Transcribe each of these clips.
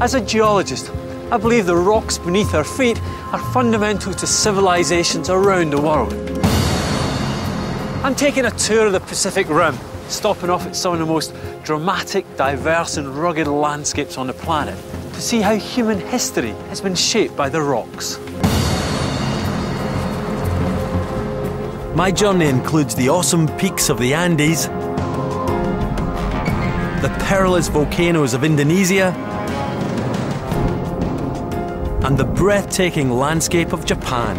As a geologist, I believe the rocks beneath our feet are fundamental to civilizations around the world. I'm taking a tour of the Pacific Rim, stopping off at some of the most dramatic, diverse and rugged landscapes on the planet to see how human history has been shaped by the rocks. My journey includes the awesome peaks of the Andes, the perilous volcanoes of Indonesia, and the breathtaking landscape of Japan.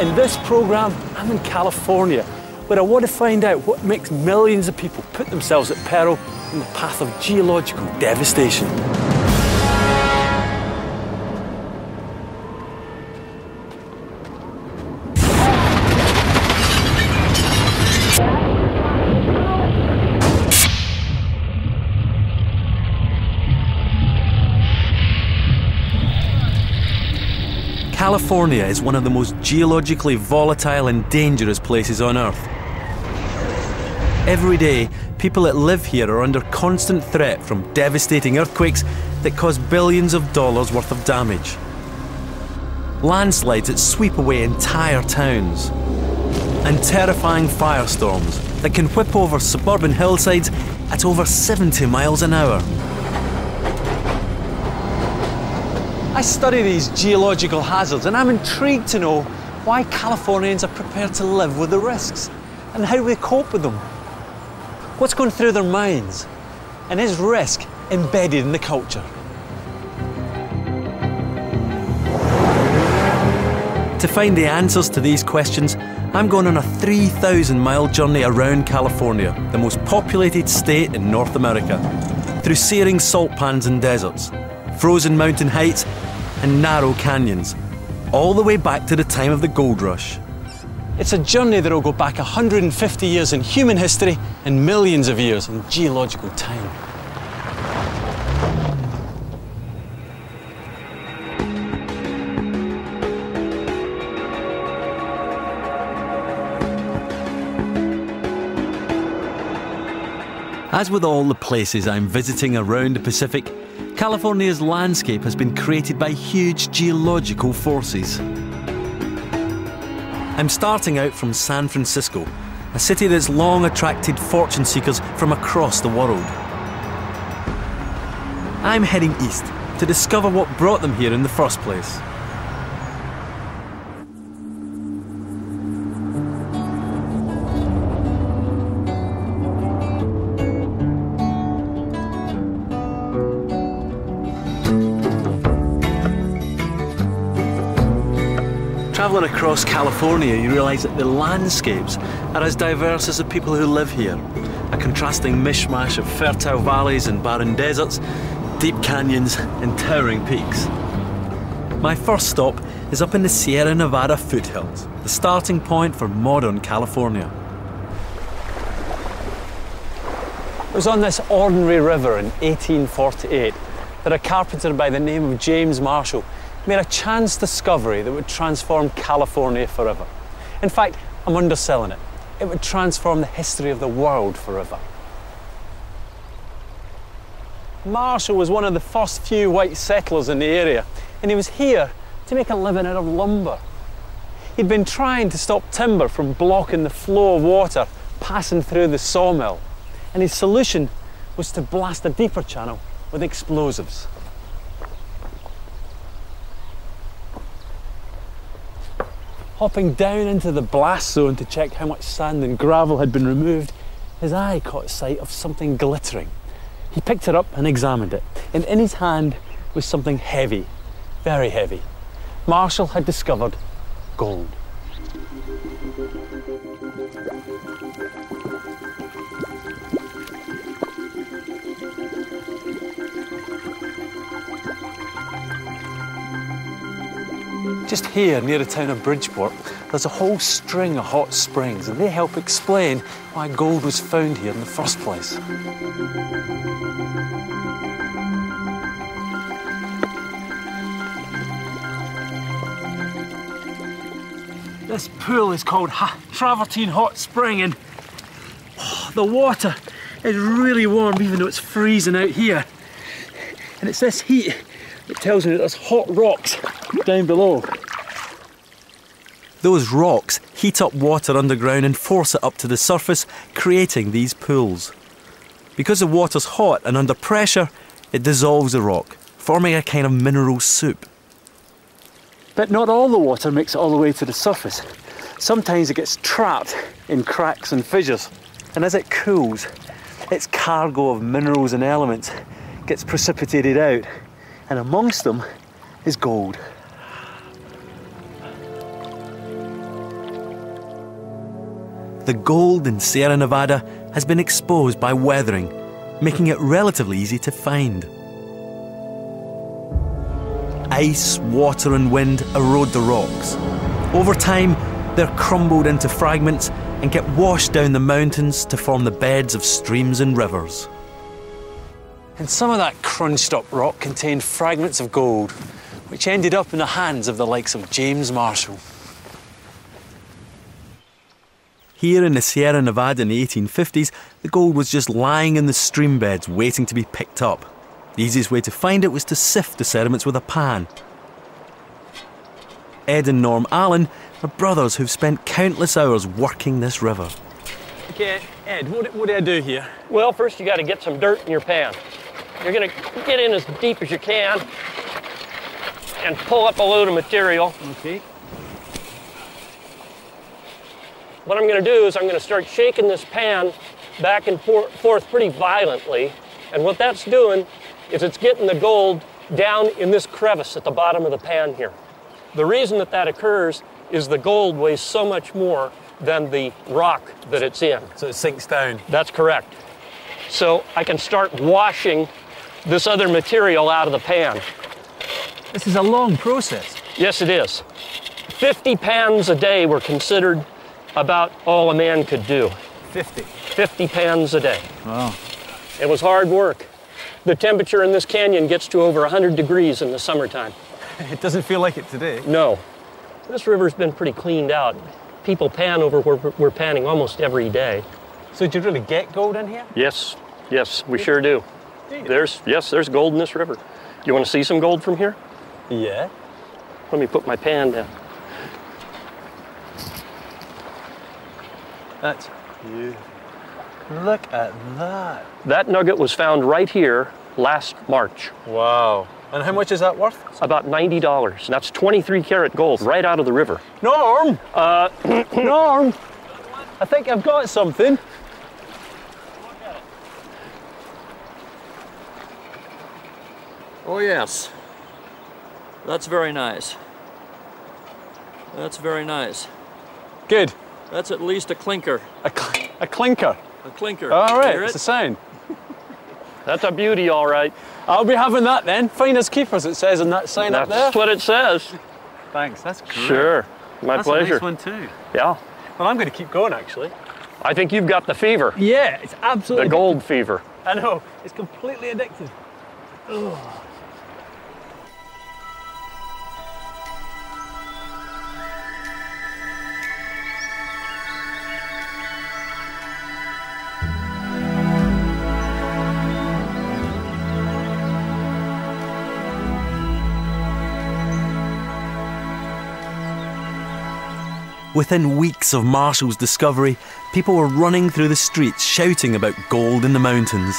In this programme, I'm in California, where I want to find out what makes millions of people put themselves at peril in the path of geological devastation. California is one of the most geologically volatile and dangerous places on Earth. Every day, people that live here are under constant threat from devastating earthquakes that cause billions of dollars worth of damage. Landslides that sweep away entire towns. And terrifying firestorms that can whip over suburban hillsides at over 70 miles an hour. I study these geological hazards and I'm intrigued to know why Californians are prepared to live with the risks and how they cope with them. What's going through their minds? And is risk embedded in the culture? To find the answers to these questions, I'm going on a 3,000 mile journey around California, the most populated state in North America, through searing salt pans and deserts, frozen mountain heights, and narrow canyons, all the way back to the time of the gold rush. It's a journey that will go back 150 years in human history and millions of years in geological time. As with all the places I'm visiting around the Pacific, California's landscape has been created by huge geological forces. I'm starting out from San Francisco, a city that's long attracted fortune seekers from across the world. I'm heading east to discover what brought them here in the first place. Across California, you realise that the landscapes are as diverse as the people who live here. A contrasting mishmash of fertile valleys and barren deserts, deep canyons and towering peaks. My first stop is up in the Sierra Nevada foothills, the starting point for modern California. It was on this ordinary river in 1848 that a carpenter by the name of James Marshall made a chance discovery that would transform California forever. In fact, I'm underselling it. It would transform the history of the world forever. Marshall was one of the first few white settlers in the area, and he was here to make a living out of lumber. He'd been trying to stop timber from blocking the flow of water passing through the sawmill, and his solution was to blast a deeper channel with explosives. Hopping down into the blast zone to check how much sand and gravel had been removed, his eye caught sight of something glittering. He picked it up and examined it, and in his hand was something heavy, very heavy. Marshall had discovered gold. Just here near the town of Bridgeport, there's a whole string of hot springs, and they help explain why gold was found here in the first place. This pool is called ha- Travertine Hot Spring, and oh, the water is really warm even though it's freezing out here. And it's this heat that tells me that there's hot rocks down below. Those rocks heat up water underground and force it up to the surface, creating these pools. Because the water's hot and under pressure, it dissolves the rock, forming a kind of mineral soup. But not all the water makes it all the way to the surface. Sometimes it gets trapped in cracks and fissures, and as it cools, its cargo of minerals and elements gets precipitated out, and amongst them is gold. The gold in Sierra Nevada has been exposed by weathering, making it relatively easy to find. Ice, water, and wind erode the rocks. Over time, they're crumbled into fragments and get washed down the mountains to form the beds of streams and rivers. And some of that crunched up rock contained fragments of gold, which ended up in the hands of the likes of James Marshall. Here in the Sierra Nevada in the 1850s, the gold was just lying in the stream beds waiting to be picked up. The easiest way to find it was to sift the sediments with a pan. Ed and Norm Allen are brothers who've spent countless hours working this river. Okay, Ed, what, what do I do here? Well, first you got to get some dirt in your pan. You're going to get in as deep as you can and pull up a load of material. Okay. What I'm going to do is I'm going to start shaking this pan back and forth pretty violently. And what that's doing is it's getting the gold down in this crevice at the bottom of the pan here. The reason that that occurs is the gold weighs so much more than the rock that it's in. So it sinks down. That's correct. So I can start washing this other material out of the pan. This is a long process. Yes, it is. 50 pans a day were considered about all a man could do. 50? 50 pans a day. Wow. It was hard work. The temperature in this canyon gets to over 100 degrees in the summertime. It doesn't feel like it today. No. This river's been pretty cleaned out. People pan over where we're panning almost every day. So do you really get gold in here? Yes, yes, we sure do. Do there's yes, there's gold in this river. You want to see some gold from here? Yeah. Let me put my pan down. That's beautiful. Look at that. That nugget was found right here last March. Wow. And how much is that worth? About $90. That's 23 karat gold right out of the river. Norm! Uh, Norm! I think I've got something. Oh, yes. That's very nice. That's very nice. Good. That's at least a clinker. A, cl a clinker. A clinker. All right, it's it? a sign. that's a beauty, all right. I'll be having that then. Finders keepers, it says on that sign up there. That's what it says. Thanks, that's great. Sure. My That's pleasure. a nice one too. Yeah. Well, I'm going to keep going actually. I think you've got the fever. Yeah, it's absolutely. The gold fever. I know. It's completely addictive. Ugh. Within weeks of Marshall's discovery, people were running through the streets shouting about gold in the mountains.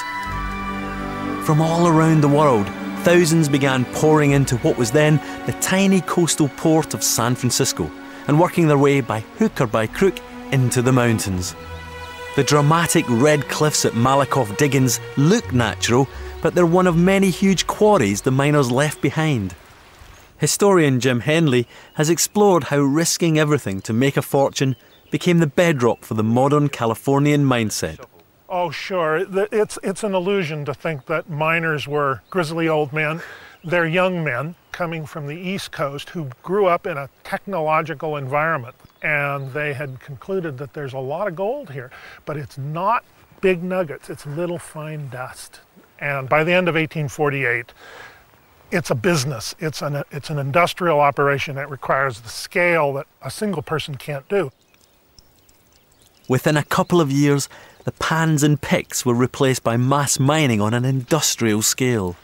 From all around the world, thousands began pouring into what was then the tiny coastal port of San Francisco and working their way by hook or by crook into the mountains. The dramatic red cliffs at Malakoff Diggings look natural, but they're one of many huge quarries the miners left behind. Historian Jim Henley has explored how risking everything to make a fortune became the bedrock for the modern Californian mindset. Oh, sure. It's, it's an illusion to think that miners were grizzly old men. They're young men coming from the East Coast who grew up in a technological environment. And they had concluded that there's a lot of gold here, but it's not big nuggets, it's little fine dust. And by the end of 1848, it's a business. It's an, it's an industrial operation that requires the scale that a single person can't do. Within a couple of years, the pans and picks were replaced by mass mining on an industrial scale.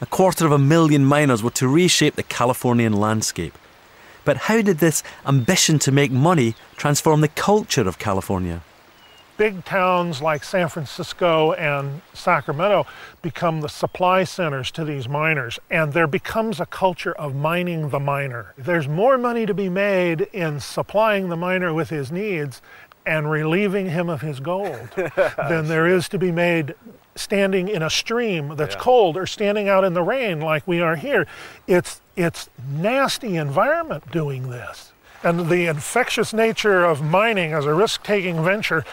A quarter of a million miners were to reshape the Californian landscape. But how did this ambition to make money transform the culture of California? Big towns like San Francisco and Sacramento become the supply centers to these miners, and there becomes a culture of mining the miner. There's more money to be made in supplying the miner with his needs and relieving him of his gold than there is to be made standing in a stream that's yeah. cold or standing out in the rain like we are here. It's it's nasty environment doing this. And the infectious nature of mining as a risk-taking venture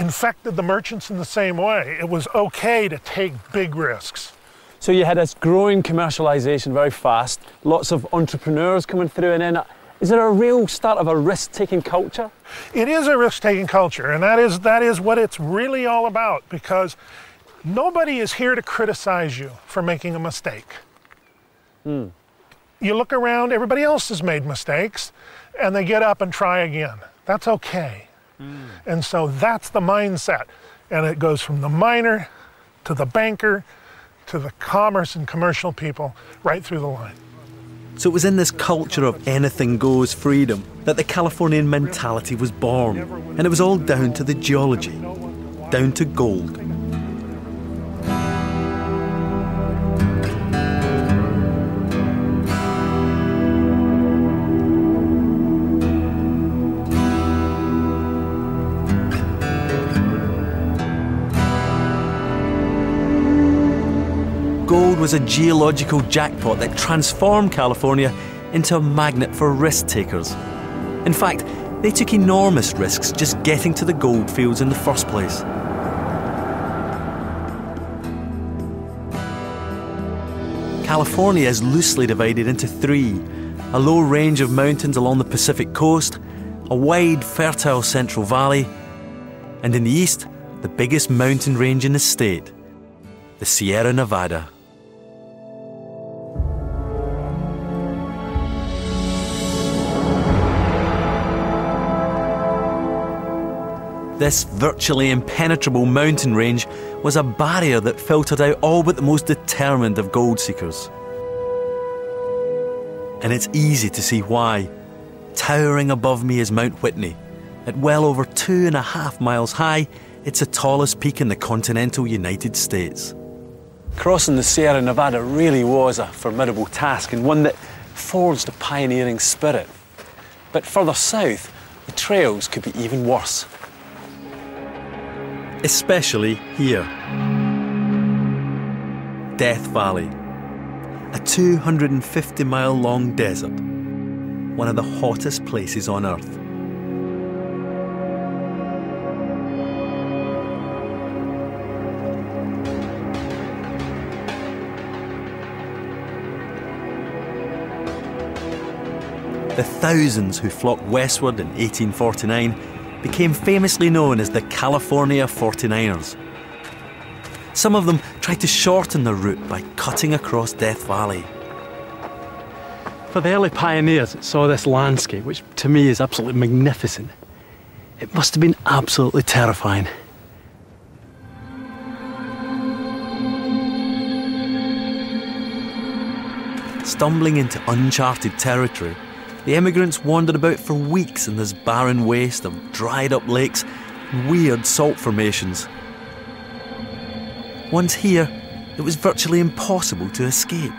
infected the merchants in the same way. It was okay to take big risks. So you had this growing commercialization very fast, lots of entrepreneurs coming through and then is there a real start of a risk-taking culture? It is a risk-taking culture, and that is that is what it's really all about because nobody is here to criticize you for making a mistake. Mm. You look around, everybody else has made mistakes, and they get up and try again. That's okay. Mm. And so that's the mindset. And it goes from the miner to the banker to the commerce and commercial people right through the line. So it was in this culture of anything goes freedom that the Californian mentality was born. And it was all down to the geology, down to gold. Was a geological jackpot that transformed California into a magnet for risk takers. In fact, they took enormous risks just getting to the gold fields in the first place. California is loosely divided into three a low range of mountains along the Pacific coast, a wide, fertile central valley, and in the east, the biggest mountain range in the state, the Sierra Nevada. This virtually impenetrable mountain range was a barrier that filtered out all but the most determined of gold seekers. And it's easy to see why. Towering above me is Mount Whitney. At well over two and a half miles high, it's the tallest peak in the continental United States. Crossing the Sierra Nevada really was a formidable task and one that forged a pioneering spirit. But further south, the trails could be even worse especially here. Death Valley, a 250 mile long desert, one of the hottest places on Earth. The thousands who flocked westward in 1849 became famously known as the California 49ers. Some of them tried to shorten their route by cutting across Death Valley. For the early pioneers that saw this landscape, which to me is absolutely magnificent, it must have been absolutely terrifying. Stumbling into uncharted territory, the emigrants wandered about for weeks in this barren waste of dried up lakes and weird salt formations. Once here, it was virtually impossible to escape.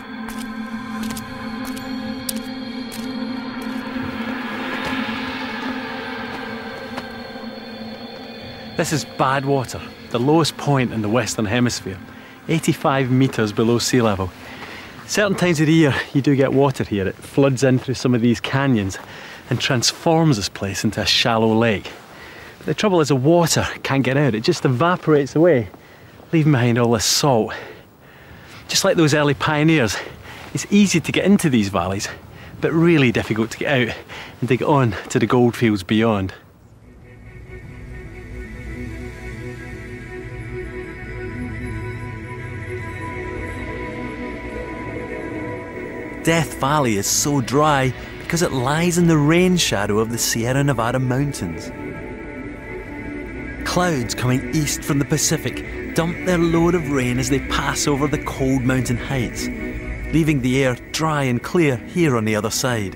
This is Badwater, the lowest point in the Western Hemisphere, 85 metres below sea level. Certain times of the year you do get water here. It floods in through some of these canyons and transforms this place into a shallow lake. But the trouble is the water can't get out. It just evaporates away, leaving behind all this salt. Just like those early pioneers, it's easy to get into these valleys, but really difficult to get out and get on to the goldfields beyond. Death Valley is so dry because it lies in the rain shadow of the Sierra Nevada mountains. Clouds coming east from the Pacific dump their load of rain as they pass over the cold mountain heights, leaving the air dry and clear here on the other side.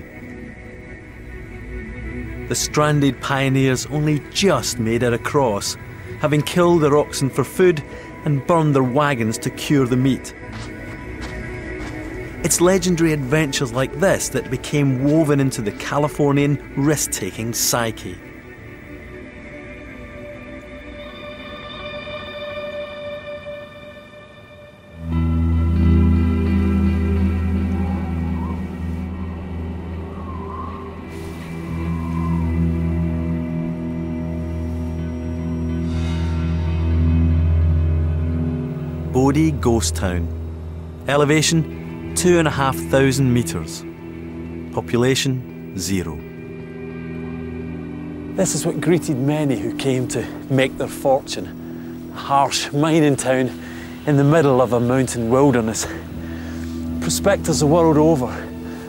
The stranded pioneers only just made it across, having killed their oxen for food and burned their wagons to cure the meat. It's legendary adventures like this that became woven into the Californian risk taking psyche. Bodie Ghost Town. Elevation two and a half thousand metres. Population zero. This is what greeted many who came to make their fortune. A harsh mining town in the middle of a mountain wilderness. Prospectors the world over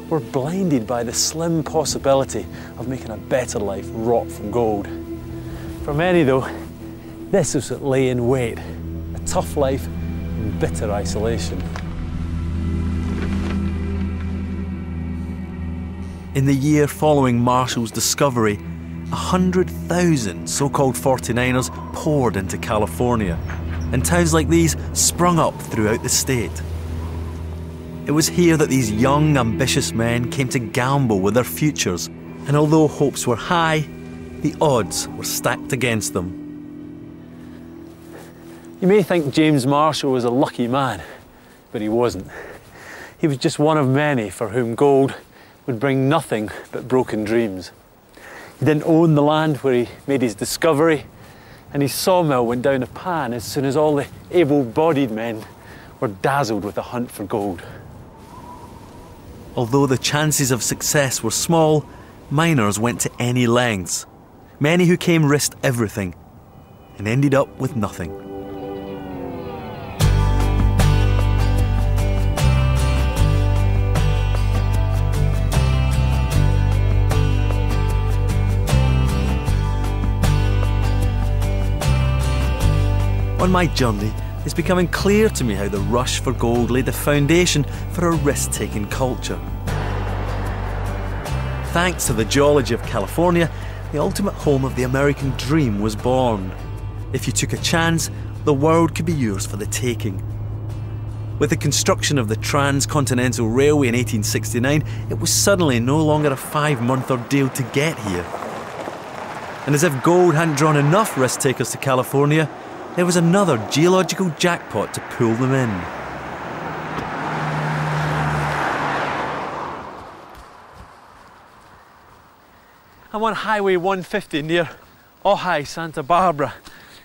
were blinded by the slim possibility of making a better life rot from gold. For many, though, this was what lay in wait a tough life in bitter isolation. In the year following Marshall's discovery, 100,000 so called 49ers poured into California, and towns like these sprung up throughout the state. It was here that these young, ambitious men came to gamble with their futures, and although hopes were high, the odds were stacked against them. You may think James Marshall was a lucky man, but he wasn't. He was just one of many for whom gold would bring nothing but broken dreams. He didn't own the land where he made his discovery, and his sawmill went down a pan as soon as all the able bodied men were dazzled with the hunt for gold. Although the chances of success were small, miners went to any lengths. Many who came risked everything and ended up with nothing. On my journey, it's becoming clear to me how the rush for gold laid the foundation for a risk taking culture. Thanks to the geology of California, the ultimate home of the American dream was born. If you took a chance, the world could be yours for the taking. With the construction of the Transcontinental Railway in 1869, it was suddenly no longer a five month ordeal to get here. And as if gold hadn't drawn enough risk takers to California, there was another geological jackpot to pull them in. I'm on Highway 150 near Ojai, Santa Barbara.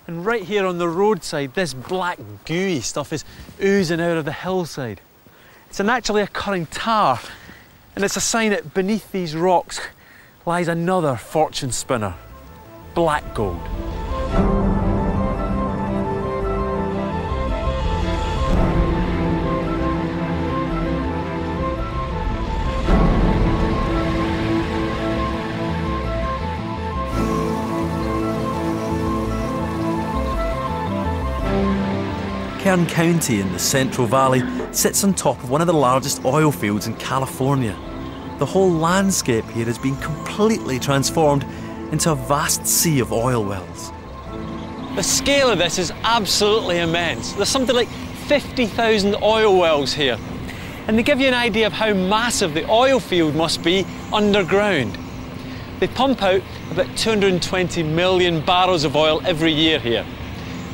And right here on the roadside, this black gooey stuff is oozing out of the hillside. It's a naturally occurring tar, and it's a sign that beneath these rocks lies another fortune spinner black gold. Kern County in the Central Valley sits on top of one of the largest oil fields in California. The whole landscape here has been completely transformed into a vast sea of oil wells. The scale of this is absolutely immense. There's something like 50,000 oil wells here. And they give you an idea of how massive the oil field must be underground, they pump out about 220 million barrels of oil every year here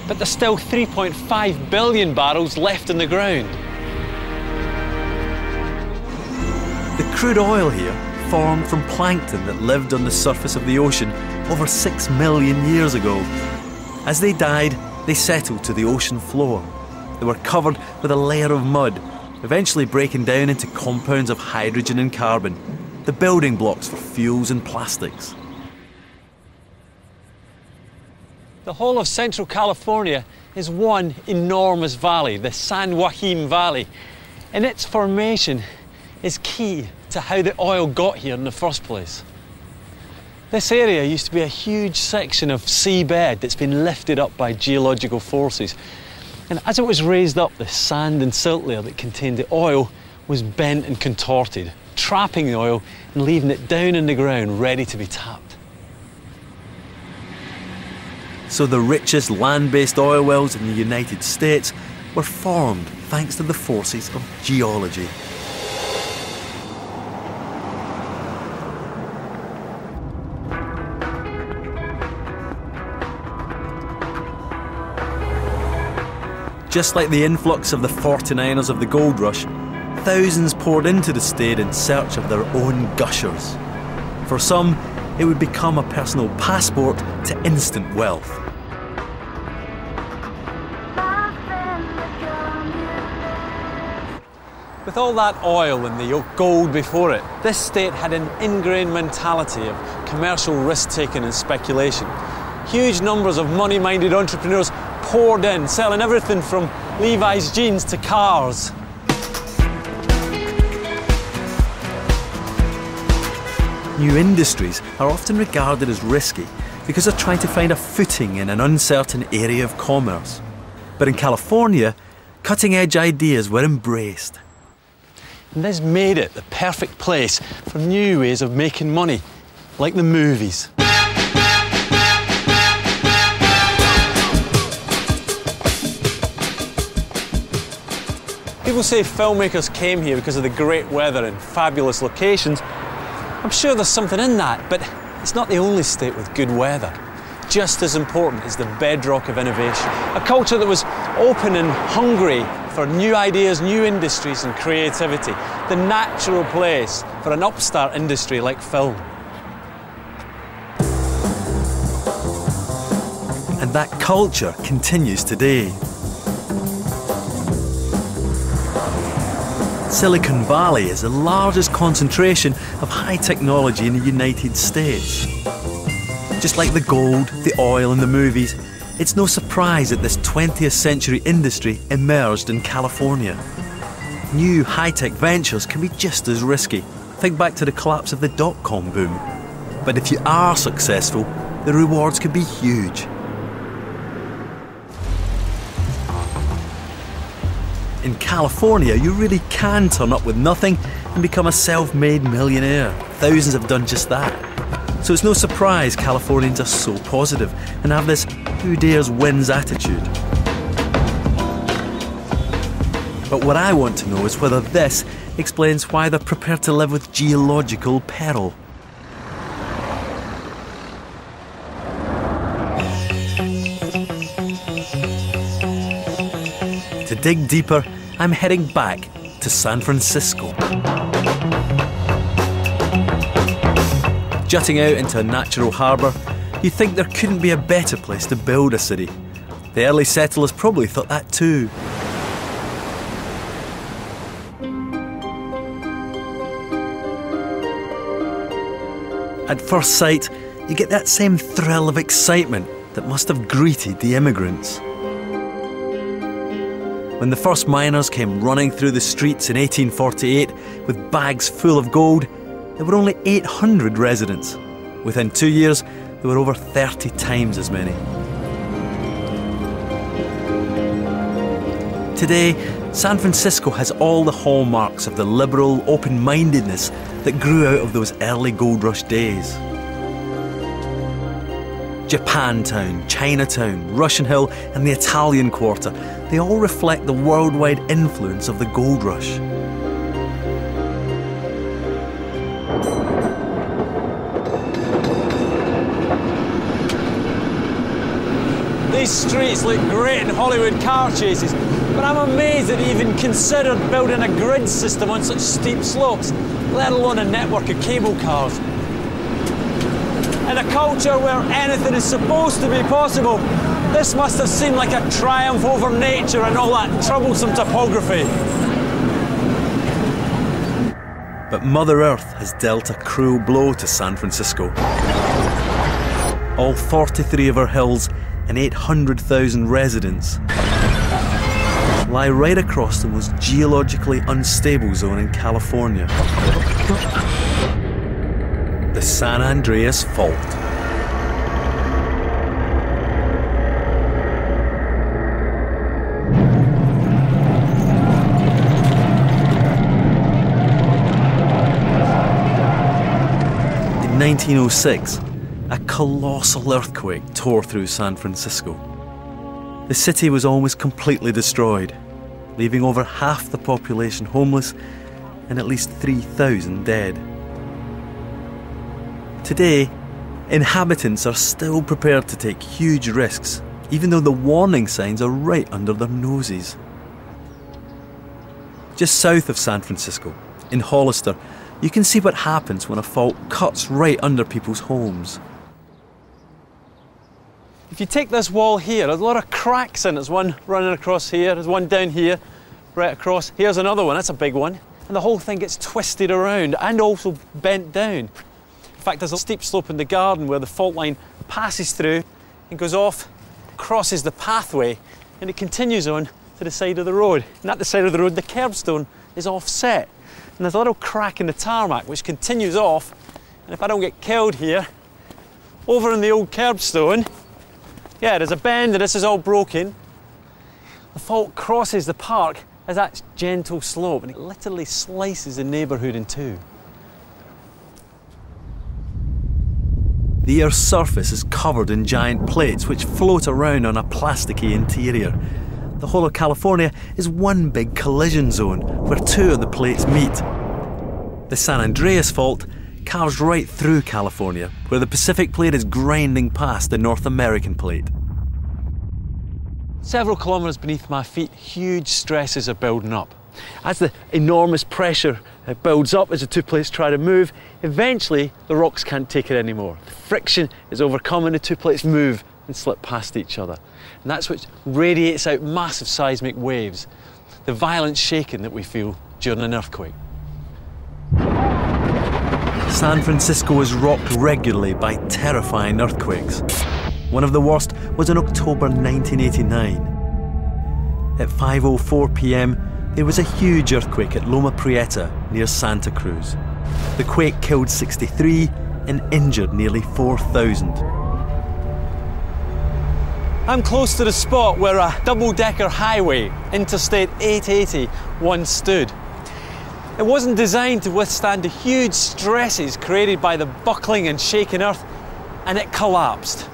but there's still 3.5 billion barrels left in the ground. The crude oil here formed from plankton that lived on the surface of the ocean over 6 million years ago. As they died, they settled to the ocean floor. They were covered with a layer of mud, eventually breaking down into compounds of hydrogen and carbon, the building blocks for fuels and plastics. The whole of Central California is one enormous valley, the San Joaquin Valley, and its formation is key to how the oil got here in the first place. This area used to be a huge section of seabed that's been lifted up by geological forces. And as it was raised up, the sand and silt layer that contained the oil was bent and contorted, trapping the oil and leaving it down in the ground ready to be tapped. So the richest land based oil wells in the United States were formed thanks to the forces of geology. Just like the influx of the 49ers of the gold rush, thousands poured into the state in search of their own gushers. For some, it would become a personal passport to instant wealth. With all that oil and the gold before it, this state had an ingrained mentality of commercial risk taking and speculation. Huge numbers of money minded entrepreneurs poured in, selling everything from Levi's jeans to cars. New industries are often regarded as risky because they're trying to find a footing in an uncertain area of commerce. But in California, cutting edge ideas were embraced. And this made it the perfect place for new ways of making money, like the movies. People say filmmakers came here because of the great weather and fabulous locations. I'm sure there's something in that, but it's not the only state with good weather. Just as important is the bedrock of innovation. A culture that was open and hungry for new ideas, new industries, and creativity. The natural place for an upstart industry like film. And that culture continues today. Silicon Valley is the largest concentration of high technology in the United States. Just like the gold, the oil, and the movies, it's no surprise that this 20th century industry emerged in California. New high tech ventures can be just as risky. Think back to the collapse of the dot com boom. But if you are successful, the rewards could be huge. In California, you really can turn up with nothing and become a self made millionaire. Thousands have done just that. So it's no surprise Californians are so positive and have this who dares wins attitude. But what I want to know is whether this explains why they're prepared to live with geological peril. Dig deeper, I'm heading back to San Francisco. Jutting out into a natural harbour, you'd think there couldn't be a better place to build a city. The early settlers probably thought that too. At first sight, you get that same thrill of excitement that must have greeted the immigrants. When the first miners came running through the streets in 1848 with bags full of gold, there were only 800 residents. Within two years, there were over 30 times as many. Today, San Francisco has all the hallmarks of the liberal open mindedness that grew out of those early gold rush days. Japantown, Chinatown, Russian Hill, and the Italian Quarter, they all reflect the worldwide influence of the gold rush. These streets look great in Hollywood car chases, but I'm amazed that he even considered building a grid system on such steep slopes, let alone a network of cable cars. In a culture where anything is supposed to be possible, this must have seemed like a triumph over nature and all that troublesome topography. But Mother Earth has dealt a cruel blow to San Francisco. All 43 of her hills and 800,000 residents lie right across the most geologically unstable zone in California. The San Andreas Fault. In 1906, a colossal earthquake tore through San Francisco. The city was almost completely destroyed, leaving over half the population homeless and at least 3,000 dead. Today, inhabitants are still prepared to take huge risks, even though the warning signs are right under their noses. Just south of San Francisco, in Hollister, you can see what happens when a fault cuts right under people's homes. If you take this wall here, there's a lot of cracks in it. There's one running across here, there's one down here, right across. Here's another one, that's a big one. And the whole thing gets twisted around and also bent down. Fact, there's a steep slope in the garden where the fault line passes through and goes off, crosses the pathway, and it continues on to the side of the road. And at the side of the road, the curbstone is offset. And there's a little crack in the tarmac which continues off. And if I don't get killed here, over in the old curbstone, yeah, there's a bend and this is all broken. The fault crosses the park as that gentle slope and it literally slices the neighbourhood in two. The Earth's surface is covered in giant plates which float around on a plasticky interior. The whole of California is one big collision zone where two of the plates meet. The San Andreas Fault carves right through California, where the Pacific Plate is grinding past the North American Plate. Several kilometres beneath my feet, huge stresses are building up. As the enormous pressure uh, builds up as the two plates try to move, eventually the rocks can't take it anymore. The friction is overcome and the two plates move and slip past each other. And that's what radiates out massive seismic waves, the violent shaking that we feel during an earthquake. San Francisco is rocked regularly by terrifying earthquakes. One of the worst was in October 1989. At 5:04 p.m., there was a huge earthquake at Loma Prieta near Santa Cruz. The quake killed 63 and injured nearly 4,000. I'm close to the spot where a double decker highway, Interstate 880, once stood. It wasn't designed to withstand the huge stresses created by the buckling and shaking earth, and it collapsed.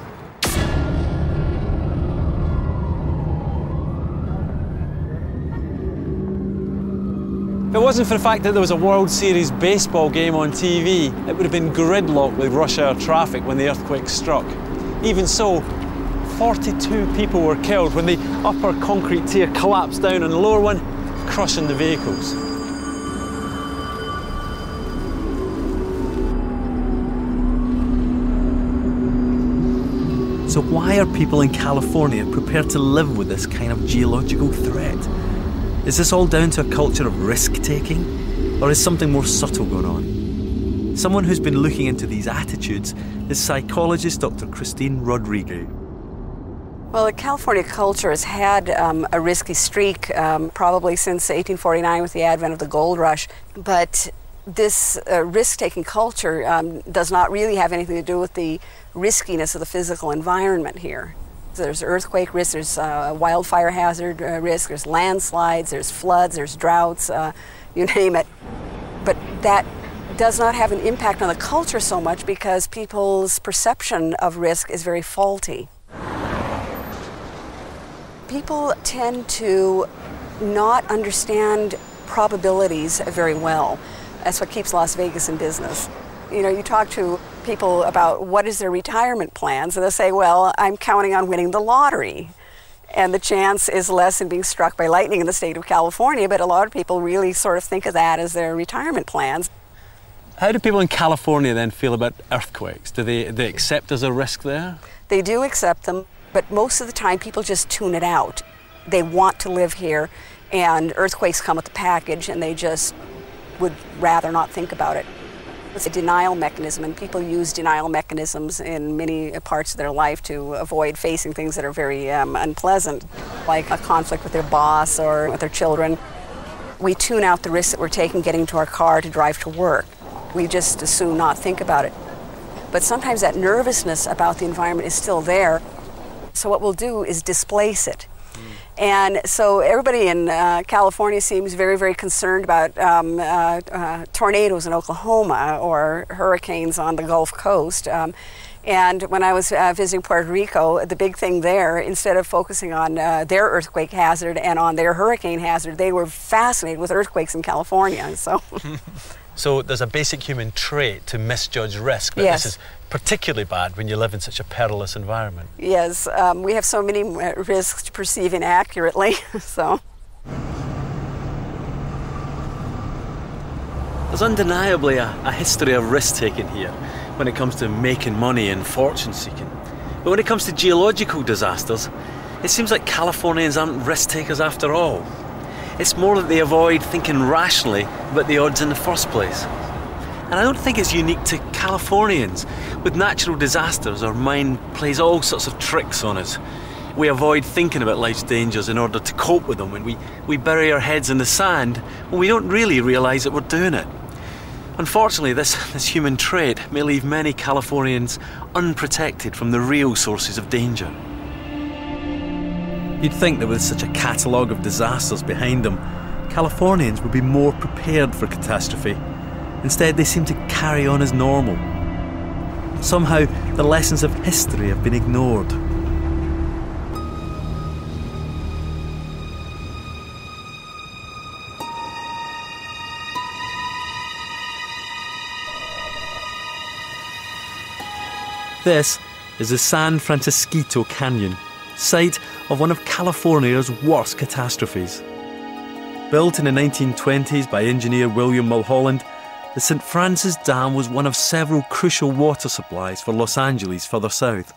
If it wasn't for the fact that there was a World Series baseball game on TV, it would have been gridlocked with rush hour traffic when the earthquake struck. Even so, 42 people were killed when the upper concrete tier collapsed down on the lower one, crushing the vehicles. So, why are people in California prepared to live with this kind of geological threat? Is this all down to a culture of risk taking? Or is something more subtle going on? Someone who's been looking into these attitudes is psychologist Dr. Christine Rodriguez. Well, the California culture has had um, a risky streak um, probably since 1849 with the advent of the gold rush. But this uh, risk taking culture um, does not really have anything to do with the riskiness of the physical environment here. There's earthquake risk, there's uh, wildfire hazard uh, risk, there's landslides, there's floods, there's droughts, uh, you name it. But that does not have an impact on the culture so much because people's perception of risk is very faulty. People tend to not understand probabilities very well. That's what keeps Las Vegas in business. You know, you talk to people about what is their retirement plans, and they'll say, Well, I'm counting on winning the lottery. And the chance is less than being struck by lightning in the state of California, but a lot of people really sort of think of that as their retirement plans. How do people in California then feel about earthquakes? Do they, they accept as a risk there? They do accept them, but most of the time people just tune it out. They want to live here, and earthquakes come with the package, and they just would rather not think about it. It's a denial mechanism, and people use denial mechanisms in many parts of their life to avoid facing things that are very um, unpleasant, like a conflict with their boss or with their children. We tune out the risks that we're taking getting to our car to drive to work. We just as soon not think about it. but sometimes that nervousness about the environment is still there. So what we'll do is displace it. And so everybody in uh, California seems very, very concerned about um, uh, uh, tornadoes in Oklahoma or hurricanes on the Gulf Coast. Um, and when I was uh, visiting Puerto Rico, the big thing there, instead of focusing on uh, their earthquake hazard and on their hurricane hazard, they were fascinated with earthquakes in California. So. So there's a basic human trait to misjudge risk, but Yes. this is particularly bad when you live in such a perilous environment. Yes, um, we have so many uh, risks to perceive inaccurately. so. There's undeniably a, a history of risk taking here when it comes to making money and fortune seeking. But when it comes to geological disasters, it seems like Californians aren't risk takers after all. It's more that they avoid thinking rationally about the odds in the first place. And I don't think it's unique to Californians. With natural disasters, our mind plays all sorts of tricks on us. We avoid thinking about life's dangers in order to cope with them, and we, we bury our heads in the sand when we don't really realise that we're doing it. Unfortunately, this, this human trait may leave many Californians unprotected from the real sources of danger. You'd think that with such a catalogue of disasters behind them, Californians would be more prepared for catastrophe. Instead, they seem to carry on as normal. Somehow, the lessons of history have been ignored. This is the San Francisquito Canyon, site of one of California's worst catastrophes. Built in the 1920s by engineer William Mulholland, the St. Francis Dam was one of several crucial water supplies for Los Angeles further south.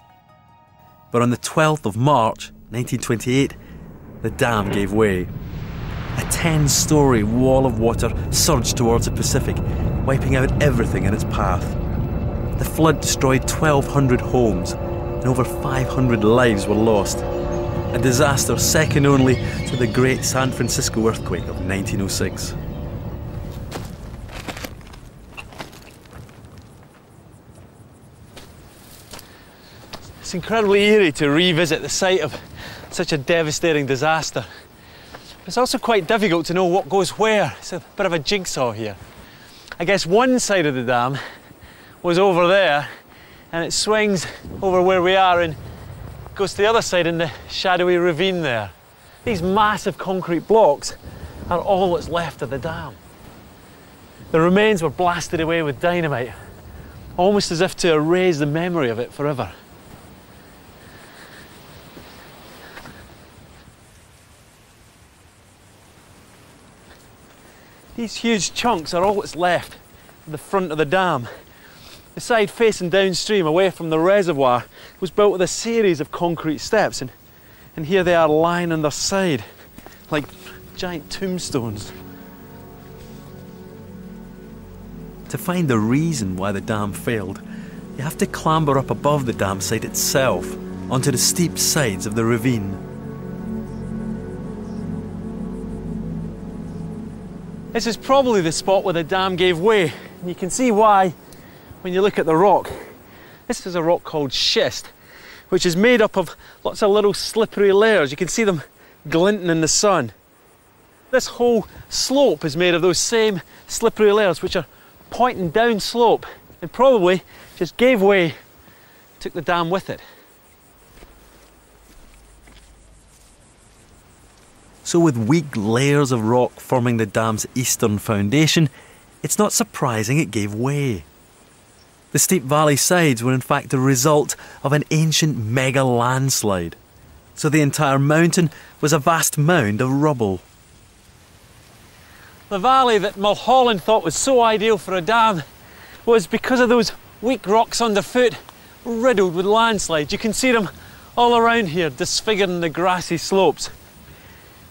But on the 12th of March 1928, the dam gave way. A 10 story wall of water surged towards the Pacific, wiping out everything in its path. The flood destroyed 1,200 homes and over 500 lives were lost. A disaster second only to the great San Francisco earthquake of 1906. It's incredibly eerie to revisit the site of such a devastating disaster. It's also quite difficult to know what goes where. It's a bit of a jigsaw here. I guess one side of the dam was over there and it swings over where we are and goes to the other side in the shadowy ravine there. These massive concrete blocks are all that's left of the dam. The remains were blasted away with dynamite, almost as if to erase the memory of it forever. These huge chunks are all that's left of the front of the dam. The side facing downstream away from the reservoir was built with a series of concrete steps and, and here they are lying on their side like giant tombstones. To find the reason why the dam failed, you have to clamber up above the dam site itself onto the steep sides of the ravine. This is probably the spot where the dam gave way. And you can see why when you look at the rock. This is a rock called schist, which is made up of lots of little slippery layers. You can see them glinting in the sun. This whole slope is made of those same slippery layers, which are pointing down slope and probably just gave way, took the dam with it. So, with weak layers of rock forming the dam's eastern foundation, it's not surprising it gave way. The steep valley sides were in fact the result of an ancient mega landslide. So, the entire mountain was a vast mound of rubble. The valley that Mulholland thought was so ideal for a dam was because of those weak rocks underfoot, riddled with landslides. You can see them all around here, disfiguring the grassy slopes.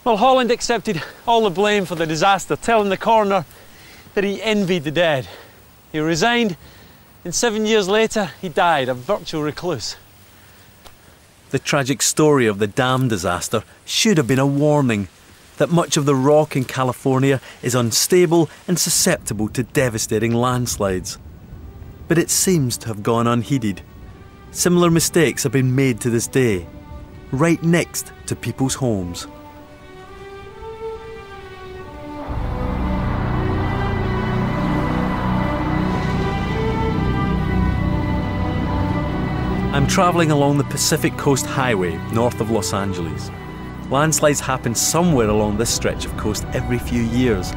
Mulholland accepted all the blame for the disaster, telling the coroner that he envied the dead. He resigned, and seven years later, he died, a virtual recluse. The tragic story of the dam disaster should have been a warning that much of the rock in California is unstable and susceptible to devastating landslides. but it seems to have gone unheeded. Similar mistakes have been made to this day, right next to people's homes. Travelling along the Pacific Coast Highway north of Los Angeles. Landslides happen somewhere along this stretch of coast every few years,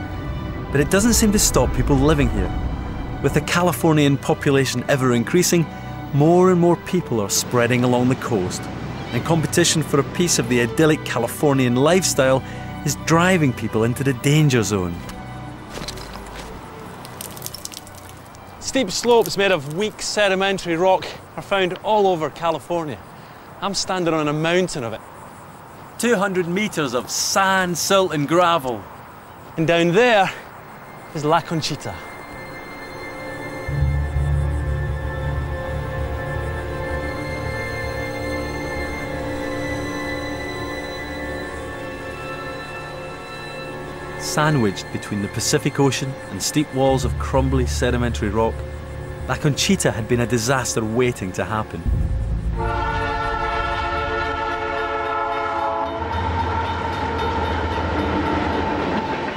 but it doesn't seem to stop people living here. With the Californian population ever increasing, more and more people are spreading along the coast, and competition for a piece of the idyllic Californian lifestyle is driving people into the danger zone. Steep slopes made of weak sedimentary rock are found all over California. I'm standing on a mountain of it. 200 metres of sand, silt, and gravel. And down there is La Conchita. Sandwiched between the Pacific Ocean and steep walls of crumbly sedimentary rock, La Conchita had been a disaster waiting to happen.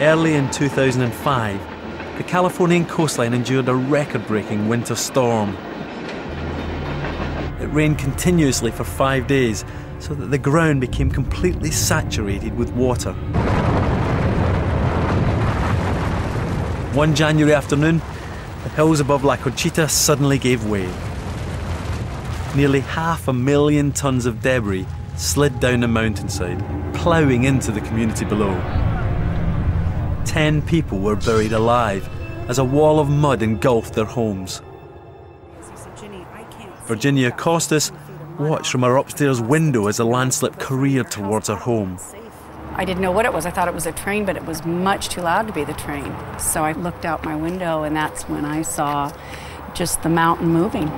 Early in 2005, the Californian coastline endured a record breaking winter storm. It rained continuously for five days, so that the ground became completely saturated with water. One January afternoon, the hills above La Conchita suddenly gave way. Nearly half a million tons of debris slid down the mountainside, ploughing into the community below. Ten people were buried alive as a wall of mud engulfed their homes. Virginia Costas watched from her upstairs window as the landslip careered towards her home. I didn't know what it was. I thought it was a train, but it was much too loud to be the train. So I looked out my window, and that's when I saw just the mountain moving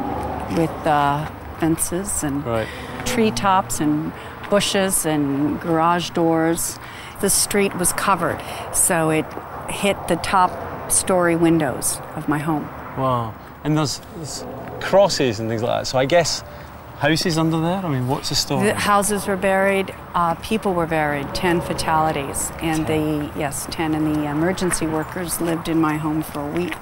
with uh, fences and Right. treetops and bushes and garage doors. The street was covered, so it hit the top story windows of my home. Wow. And there's crosses and things like that. So I guess houses under there? I mean, what's the story? The houses were buried, uh, people were buried, 10 fatalities. And the, yes, 10, and the emergency workers lived in my home for a week.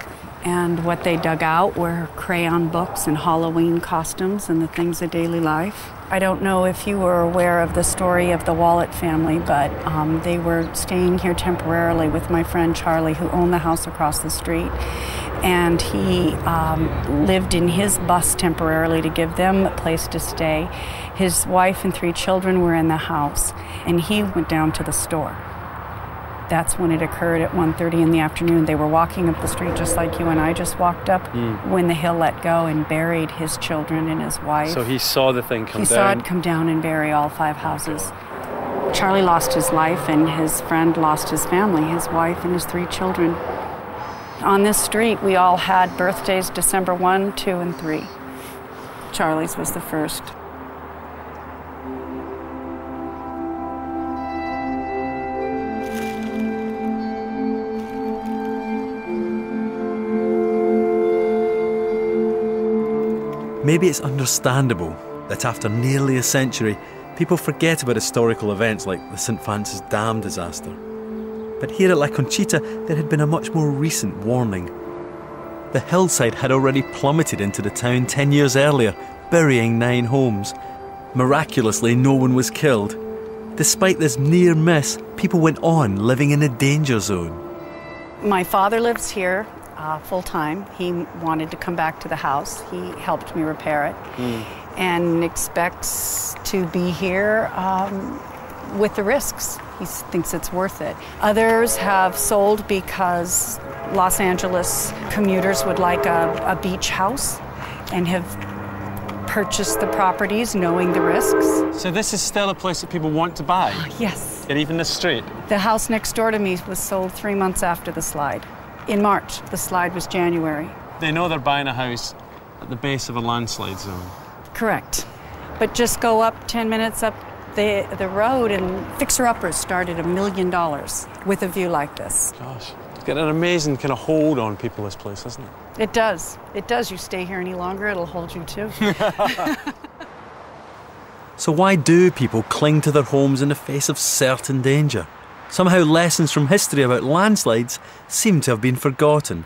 And what they dug out were crayon books and Halloween costumes and the things of daily life. I don't know if you were aware of the story of the Wallet family, but um, they were staying here temporarily with my friend Charlie, who owned the house across the street. And he um, lived in his bus temporarily to give them a place to stay. His wife and three children were in the house, and he went down to the store. That's when it occurred at 1.30 in the afternoon. They were walking up the street just like you and i just walked up when the hill let go and buried his children and his wife. So he saw the thing come he down. saw it come down and bury all five houses. Charlie lost his life and his friend lost his family his wife and his three children on this street we all had birthdays december 1 2 and 3 charlie's was the first Maybe it's understandable that after nearly a century, people forget about historical events like the St. Francis Dam disaster. But here at La Conchita, there had been a much more recent warning. The hillside had already plummeted into the town 10 years earlier, burying nine homes. Miraculously, no one was killed. Despite this near miss, people went on living in a danger zone. My father lives here uh, full time. He wanted to come back to the house. He helped me repair it and expects to be here um, with the risks. He thinks it's worth it. Others have sold because Los Angeles commuters would like a, a beach house and have purchased the properties knowing the risks. So this is still a place that people want to buy, Yes. and even the street. The house next door to me was sold three months after the slide. In March, the slide was January. They know they're buying a house at the base of a landslide zone. Correct. But just go up 10 minutes up the, the road and fixer uppers started a million dollars with a view like this. Gosh. It's got an amazing kind of hold on people, this place, isn't it? It does. It does. You stay here any longer, it'll hold you too. So, why do people cling to their homes in the face of certain danger? Somehow, lessons from history about landslides seem to have been forgotten.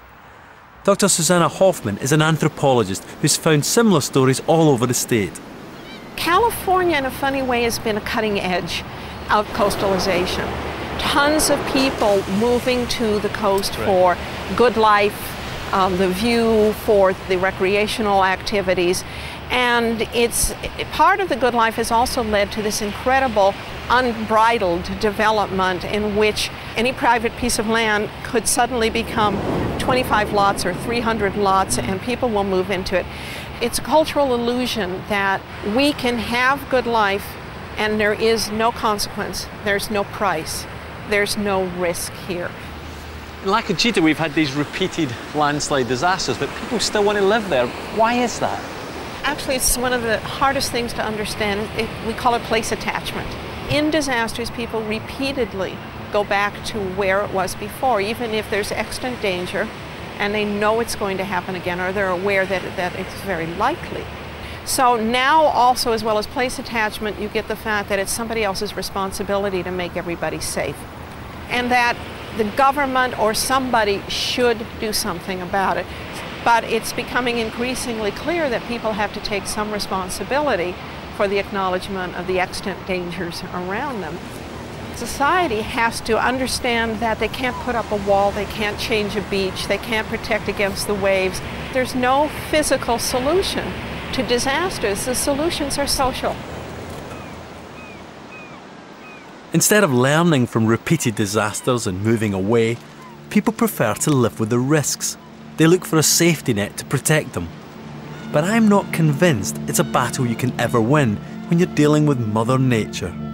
Dr. Susanna Hoffman is an anthropologist who's found similar stories all over the state. California, in a funny way, has been a cutting edge of coastalization. Tons of people moving to the coast for good life, um, the view, for the recreational activities. And it's part of the good life has also led to this incredible unbridled development in which any private piece of land could suddenly become 25 lots or 300 lots and people will move into it. It's a cultural illusion that we can have good life and there is no consequence, there's no price, there's no risk here. In La Conchita, we've had these repeated landslide disasters, but people still want to live there. Why is that? Actually, it's one of the hardest things to understand. It, we call it place attachment. In disasters, people repeatedly go back to where it was before, even if there's extant danger and they know it's going to happen again or they're aware that, that it's very likely. So now also as well as place attachment, you get the fact that it's somebody else's responsibility to make everybody safe. And that the government or somebody should do something about it. But it's becoming increasingly clear that people have to take some responsibility for the acknowledgement of the extant dangers around them. Society has to understand that they can't put up a wall, they can't change a beach, they can't protect against the waves. There's no physical solution to disasters. The solutions are social. Instead of learning from repeated disasters and moving away, people prefer to live with the risks. They look for a safety net to protect them. But I'm not convinced it's a battle you can ever win when you're dealing with Mother Nature.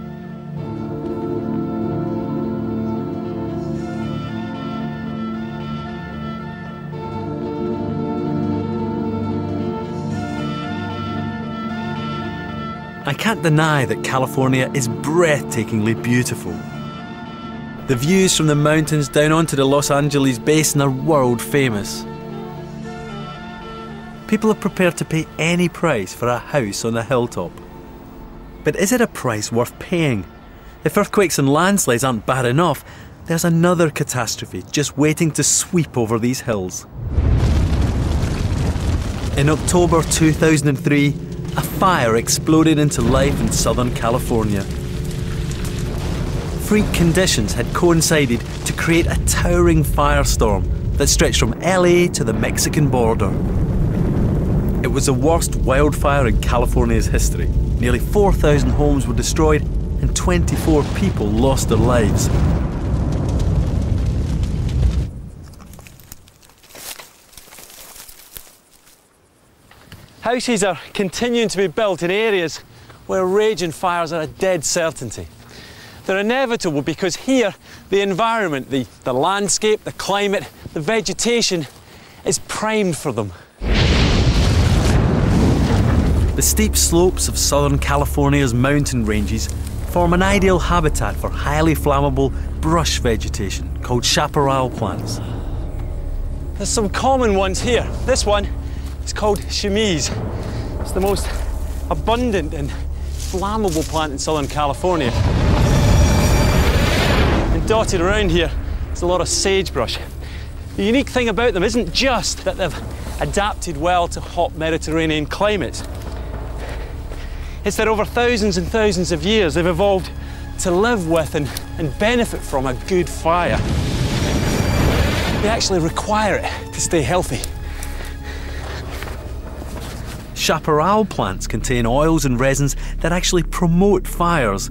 I can't deny that California is breathtakingly beautiful. The views from the mountains down onto the Los Angeles basin are world famous. People are prepared to pay any price for a house on a hilltop. But is it a price worth paying? If earthquakes and landslides aren't bad enough, there's another catastrophe just waiting to sweep over these hills. In October 2003, a fire exploded into life in Southern California. Freak conditions had coincided to create a towering firestorm that stretched from LA to the Mexican border. It was the worst wildfire in California's history. Nearly 4,000 homes were destroyed and 24 people lost their lives. Houses are continuing to be built in areas where raging fires are a dead certainty. They're inevitable because here the environment, the, the landscape, the climate, the vegetation is primed for them. The steep slopes of southern California's mountain ranges form an ideal habitat for highly flammable brush vegetation called chaparral plants. There's some common ones here. This one is called chamise. It's the most abundant and flammable plant in Southern California. And dotted around here is a lot of sagebrush. The unique thing about them isn't just that they've adapted well to hot Mediterranean climates. It's that over thousands and thousands of years they've evolved to live with and, and benefit from a good fire. They actually require it to stay healthy. Chaparral plants contain oils and resins that actually promote fires,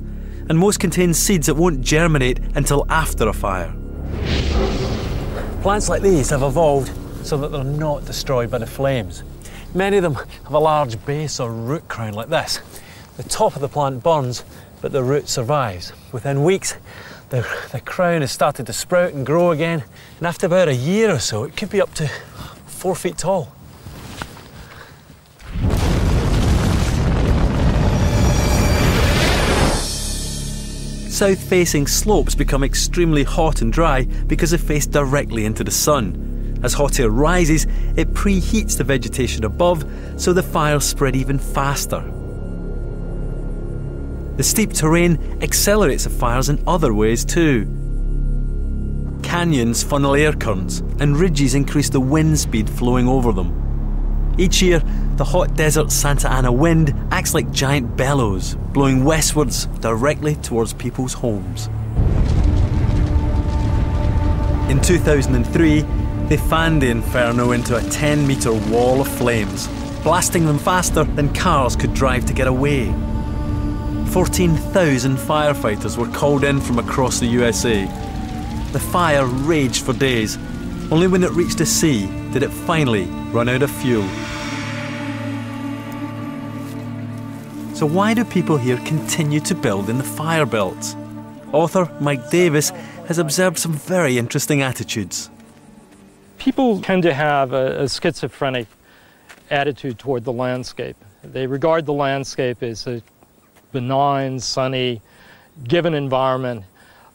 and most contain seeds that won't germinate until after a fire. Plants like these have evolved so that they're not destroyed by the flames. Many of them have a large base or root crown like this. The top of the plant burns, but the root survives. Within weeks, the, the crown has started to sprout and grow again, and after about a year or so, it could be up to four feet tall. South facing slopes become extremely hot and dry because they face directly into the sun. As hot air rises, it preheats the vegetation above, so the fires spread even faster. The steep terrain accelerates the fires in other ways too. Canyons funnel air currents, and ridges increase the wind speed flowing over them. Each year, the hot desert Santa Ana wind acts like giant bellows, blowing westwards directly towards people's homes. In 2003, they fanned the inferno into a 10 metre wall of flames, blasting them faster than cars could drive to get away. 14,000 firefighters were called in from across the USA. The fire raged for days. Only when it reached the sea did it finally run out of fuel. So, why do people here continue to build in the fire belt? Author Mike Davis has observed some very interesting attitudes people tend to have a, a, schizophrenic attitude toward the landscape. They regard the landscape as a benign, sunny, given environment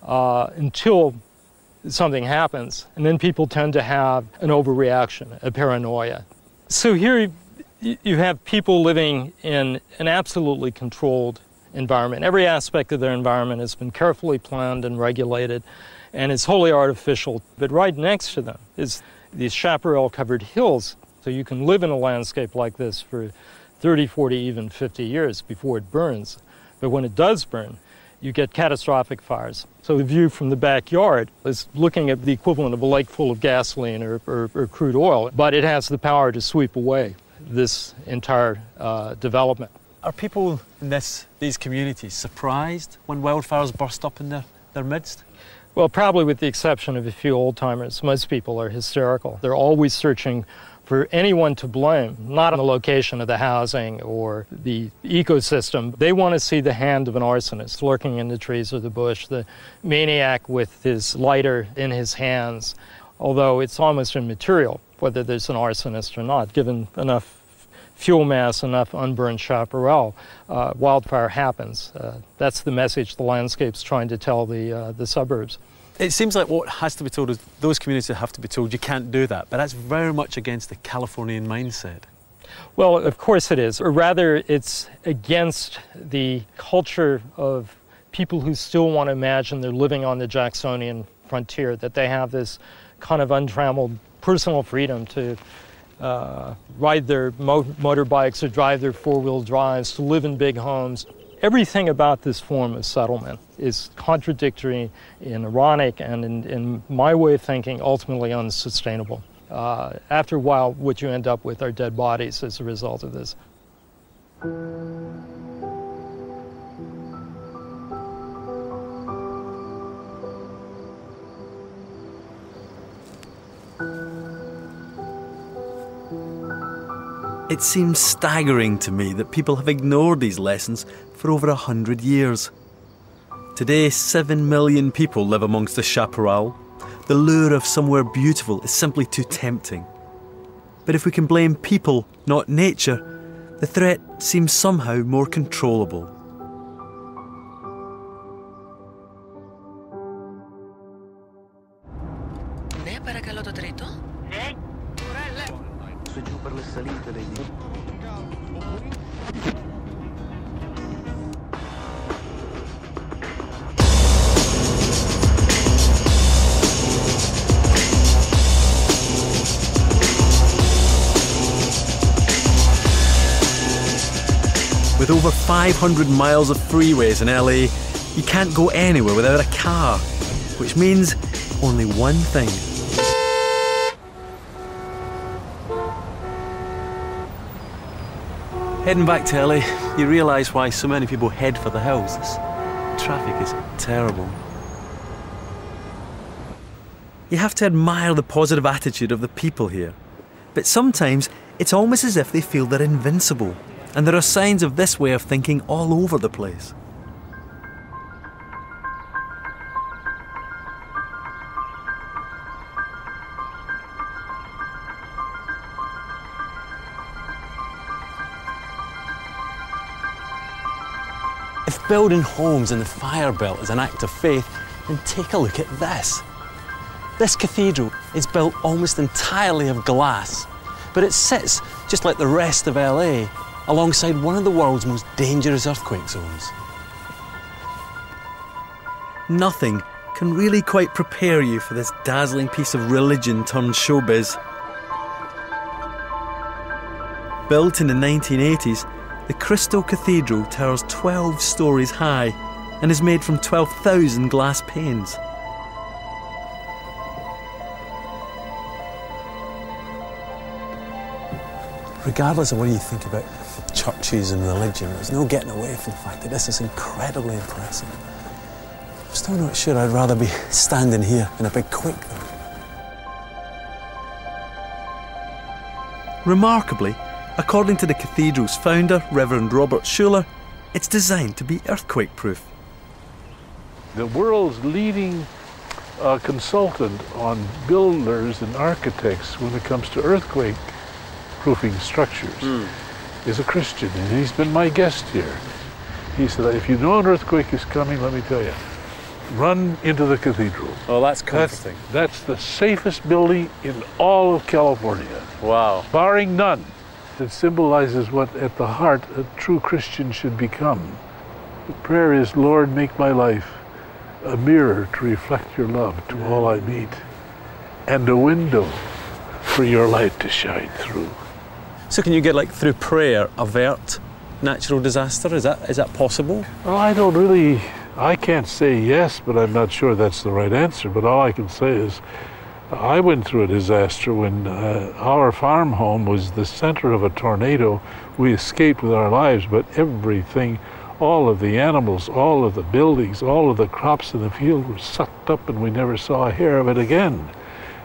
uh, until something happens. And then people tend to have an overreaction, a paranoia. So here you have people living in an absolutely controlled environment. Every aspect of their environment has been carefully planned and regulated and is wholly artificial. But right next to them is these chaparral covered hills. So you can live in a landscape like this for 30, 40, even 50 years before it burns. But when it does burn, you get catastrophic fires. So the view from the backyard is looking at the equivalent of a lake full of gasoline or, or, or crude oil, but it has the power to sweep away this entire uh, development. Are people in this, these communities surprised when wildfires burst up in their, their midst? Well, probably with the exception of a few old timers, most people are hysterical. They're always searching for anyone to blame, not on the location of the housing or the ecosystem. They want to see the hand of an arsonist lurking in the trees or the bush, the maniac with his lighter in his hands, although it's almost immaterial whether there's an arsonist or not, given enough fuel mass, enough unburned chaparral, uh, wildfire happens. Uh, that's the message the landscape's trying to tell the, uh, the suburbs. It seems like what has to be told is those communities have to be told you can't do that, but that's very much against the Californian mindset. Well, of course it is, or rather, it's against the culture of people who still want to imagine they're living on the Jacksonian frontier, that they have this kind of untrammeled personal freedom to uh, ride their mo- motorbikes or drive their four wheel drives, to live in big homes. Everything about this form of settlement is contradictory and ironic, and in, in my way of thinking, ultimately unsustainable. Uh, after a while, what you end up with are dead bodies as a result of this. It seems staggering to me that people have ignored these lessons for over a hundred years. Today, seven million people live amongst the chaparral. The lure of somewhere beautiful is simply too tempting. But if we can blame people, not nature, the threat seems somehow more controllable. 500 miles of freeways in LA, you can't go anywhere without a car, which means only one thing. Heading back to LA, you realise why so many people head for the hills. This traffic is terrible. You have to admire the positive attitude of the people here. But sometimes it's almost as if they feel they're invincible. And there are signs of this way of thinking all over the place. If building homes in the fire belt is an act of faith, then take a look at this. This cathedral is built almost entirely of glass, but it sits, just like the rest of LA, alongside one of the world's most dangerous earthquake zones. Nothing can really quite prepare you for this dazzling piece of religion turned showbiz. Built in the 1980s, the Crystal Cathedral towers 12 stories high and is made from 12,000 glass panes. Regardless of what you think about churches and religion, there's no getting away from the fact that this is incredibly impressive. I'm still not sure I'd rather be standing here in a big quake though. Remarkably, according to the cathedral's founder, Reverend Robert Schuller, it's designed to be earthquake proof. The world's leading uh, consultant on builders and architects when it comes to earthquake proofing structures is a Christian, and he's been my guest here. He said, if you know an earthquake is coming, let me tell you, run into the cathedral. Oh, that's That's, that's the safest building in all of California, Wow. barring none. It symbolizes what at the heart a true Christian should become. The prayer is, Lord, make my life a mirror to reflect your love to all I meet, and a window for your light to shine through. So can you get like through prayer avert natural disaster? Is that is that possible? Well, I don't really, I can't say yes, but I'm not sure that's the right answer. But all I can say is, I went through a disaster when uh, our farm home was the center of a tornado. We escaped with our lives, but everything, all of the animals, all of the buildings, all of the crops in the field were sucked up, and we never saw a hair of it again.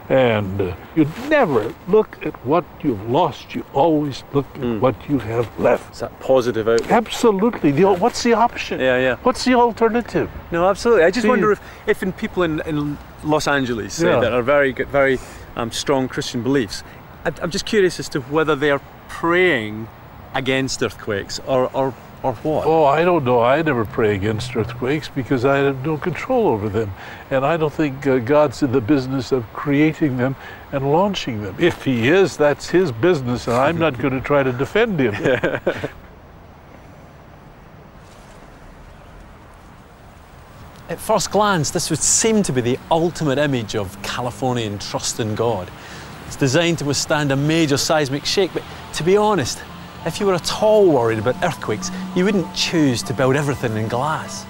And uh, you never look at what you've lost, you always look at what you have left. Is that positive outlook. Absolutely. The, what's the option? Yeah, yeah. What's the alternative? No, absolutely. I just See- wonder if, if in people in, in Los Angeles say, Yeah. that are very good, very um, strong Christian beliefs, I, I'm just curious as to whether they are praying against earthquakes or, or, or what. Oh, I don't know. I never pray against earthquakes because I have no control over them. And I don't think uh, God's in the business of creating them and launching them. If He is, that's His business, and I'm not going to try to defend Him. At first glance, this would seem to be the ultimate image of Californian trust in God. It's designed to withstand a major seismic shake, but to be honest, if you were at all worried about earthquakes, you wouldn't choose to build everything in glass.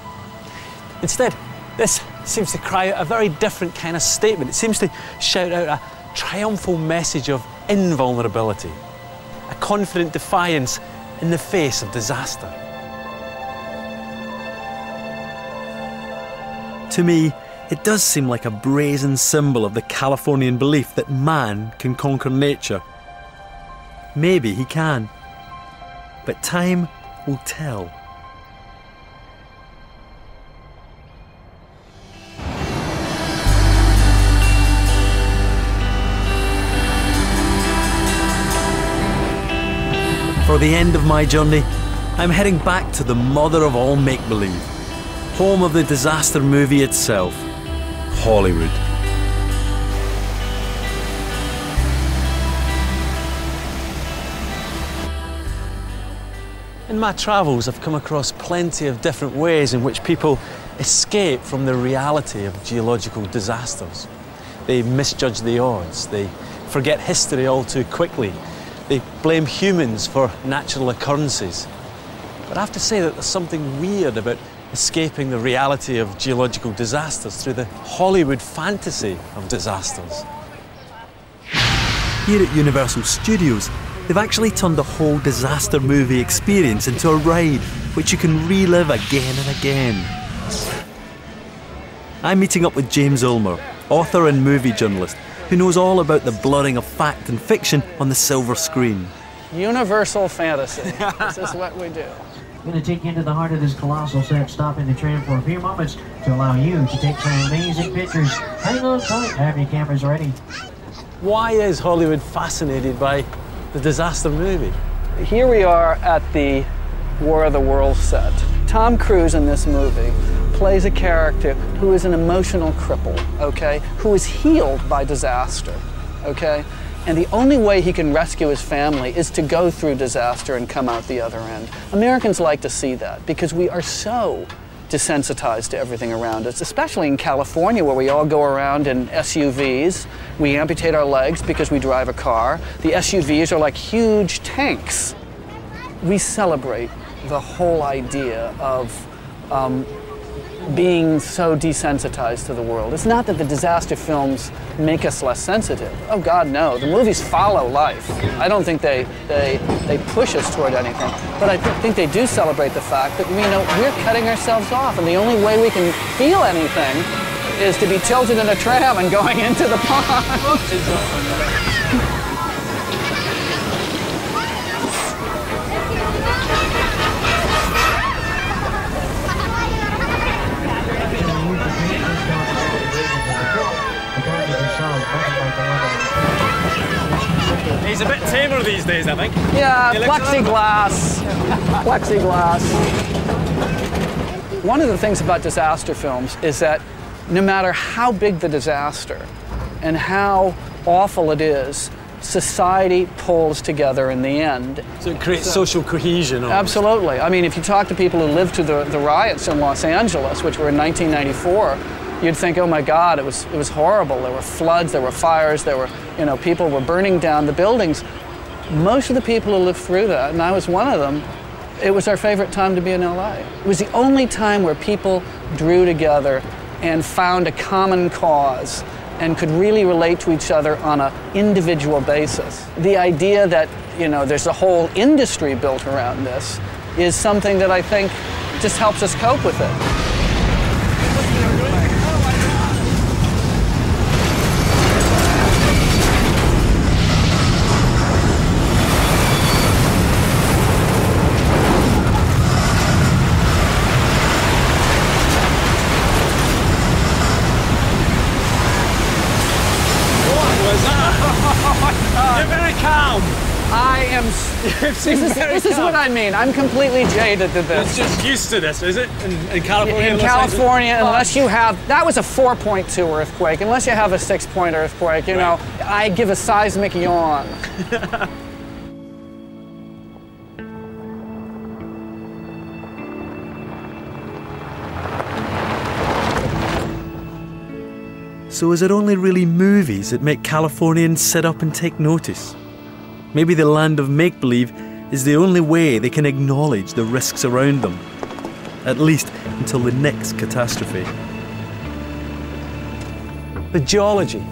Instead, this seems to cry out a very different kind of statement. It seems to shout out a triumphal message of invulnerability, a confident defiance in the face of disaster. To me, it does seem like a brazen symbol of the Californian belief that man can conquer nature. Maybe he can. But time will tell. For the end of my journey, I'm heading back to the mother of all make believe, home of the disaster movie itself, Hollywood. My travels, I've come across plenty of different ways in which people escape from the reality of geological disasters. They misjudge the odds, they forget history all too quickly, they blame humans for natural occurrences. But I have to say that there's something weird about escaping the reality of geological disasters through the Hollywood fantasy of disasters. Here at Universal Studios, they've actually turned the whole disaster movie experience into a ride which you can relive again and again. I'm meeting up with James Ulmer, author and movie journalist, who knows all about the blurring of fact and fiction on the silver screen. Universal fantasy. this is what we do. I'm going to take you into the heart of this colossal set, stopping the train for a few moments to allow you to take some amazing pictures. Hang on tight, have your cameras ready. Why is Hollywood fascinated by the disaster movie? Here we are at the War of the Worlds set. Tom Cruise in this movie plays a character who is an emotional cripple, okay, who is healed by disaster, okay? And the only way he can rescue his family is to go through disaster and come out the other end. Americans like to see that because we are so desensitized to everything around us, especially in California where we all go around in SUVs. We amputate our legs because we drive a car. The SUVs are like huge tanks. We celebrate the whole idea of um, being so desensitized to the world. It's not that the disaster films make us less sensitive. Oh God, no. The movies follow life. I don't think they, they, they push us toward anything. But I th think they do celebrate the fact that we know we're cutting ourselves off and the only way we can feel anything is to be tilted in a tram and going into the pond. He's a bit tamer these days, I think. Yeah, He looks a little bit- plexiglass. plexiglass. One of the things about disaster films is that no matter how big the disaster and how awful it is, society pulls together in the end. So it creates social cohesion. almost. Absolutely. I mean, if you talk to people who lived through the, the riots in Los Angeles, which were in 1994, you'd think, oh my God, it was, it was horrible. There were floods, there were fires, there were, you know, people were burning down the buildings. Most of the people who lived through that, and I was one of them, it was our favorite time to be in LA. It was the only time where people drew together and found a common cause and could really relate to each other on an individual basis. The idea that, you know, there's a whole industry built around this is something that I think just helps us cope with it. You're very calm. I am. This is, this is what I mean. I'm completely jaded to this. It's just used to this, is it? In, in California? In California, unless you have, that was a 4.2 earthquake. Unless you have a 6-point earthquake, you know, I give a seismic yawn. So is it only really movies that make Californians sit up and take notice? Maybe the land of make believe is the only way they can acknowledge the risks around them. At least until the next catastrophe. The geology,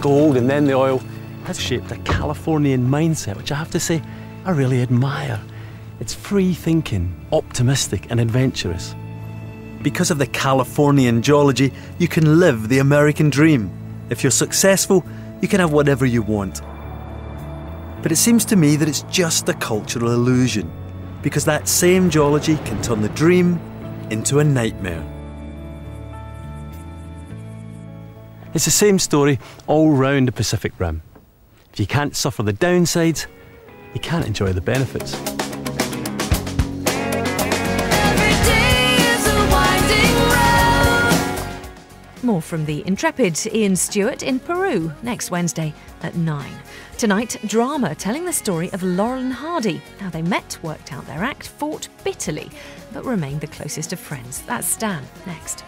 gold and then the oil, has shaped a Californian mindset, which I have to say I really admire. It's free thinking, optimistic, and adventurous. Because of the Californian geology, you can live the American dream. If you're successful, you can have whatever you want. But it seems to me that it's just a cultural illusion, because that same geology can turn the dream into a nightmare. It's the same story all round the Pacific Rim. If you can't suffer the downsides, you can't enjoy the benefits. More from the intrepid Iain Stewart in Peru next Wednesday at 9. Tonight, drama telling the story of Laurel and Hardy, how they met, worked out their act, fought bitterly, but remained the closest of friends. That's Stan next.